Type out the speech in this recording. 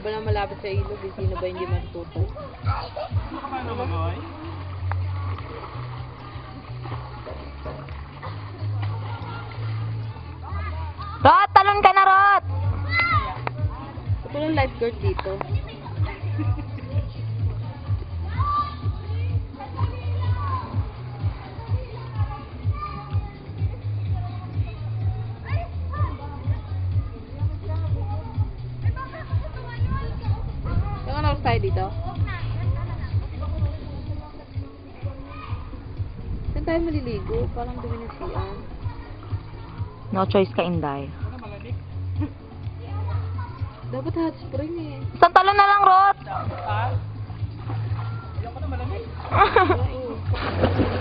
ba na malapit sa ilog, eh, sino ba hindi matututo? Ano ba, boy? Rot, talon ka na, Rot! Ito lang lifeguard dito. Tayo dito? Saan tayo maliligo? Parang dumi ng siyan. No choice ka, Inday. Ano? Dapat hot spring eh. Isang talon na lang, Rot! Ha? Ayoko na malamig.